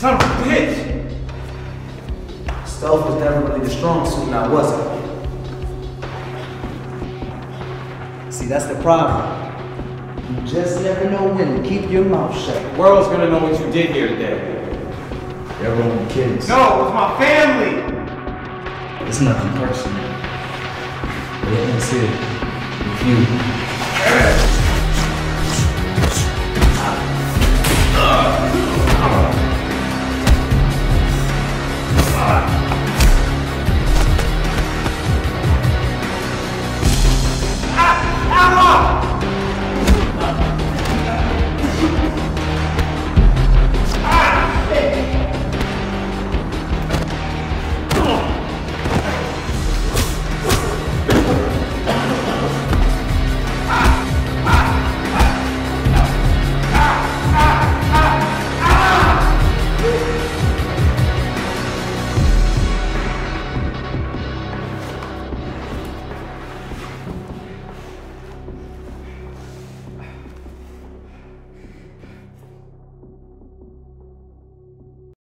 Son of a bitch! Stealth was never really the strong suit and I was it? See, that's the problem. You just never know when to keep your mouth shut. The world's gonna know what you did here today. Everyone kids. No, it's my family! It's nothing personal. But let me see it. With you. 师傅